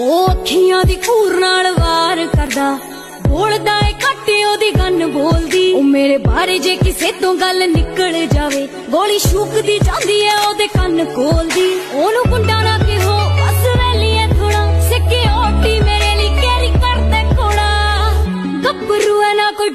ਉਹ ਅੱਖੀਆਂ ਦੀ ਖੂਰ ਨਾਲ ਵਾਰ ਕਰਦਾ। ਬੋਲਦਾ ਏ ਖੱਟੇ ਉਹਦੀ ਗੰਨ ਬੋਲਦੀ। ਉਹ ਮੇਰੇ ਬਾਰੇ ਜੇ ਕਿਸੇ ਤੋਂ ਗੱਲ ਨਿਕਲ ਜਾਵੇ, ਗੋਲੀ ਸ਼ੂਕਦੀ ਜਾਂਦੀ ਏ, ਉਹਦੇ ਕੰਨ ਕੋਲਦੀ ਉਹਨੂੰ ਕੁੰਡਾ ਨਾ ਕਿਹੋ, ਬਸ ਵੈਲੀਏ ਥੋੜਾ ਸਿੱਕੇ ਓਟੀ ਮੇਰੇ ਲਈ ਕੈਰੀ ਕਰਦਾ ਕੋੜਾ ਗੱਭਰੂ ਐ ਨਾ ਕੋਈ